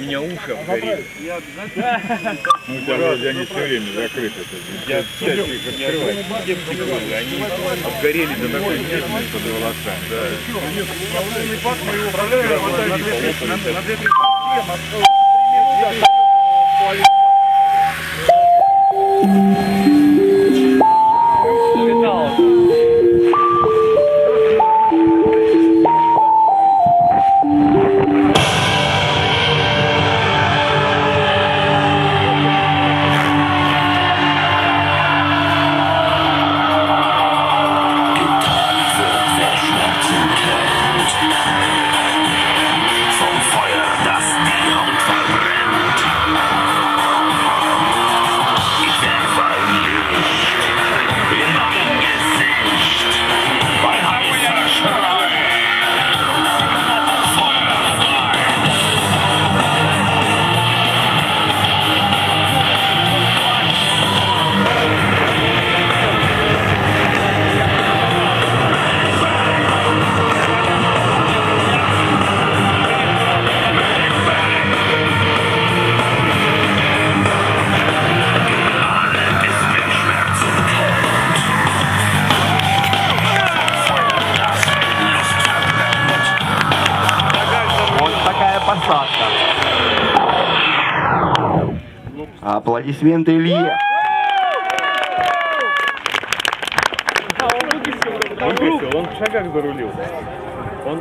меня уши обгорели. Ну, у тебя вроде они все время закрыты. Я сейчас их открываю. Они обгорели до такой степени под волосами. Да. Vom посадка. Аплодисменты Илье. Он в шагах зарулил. Он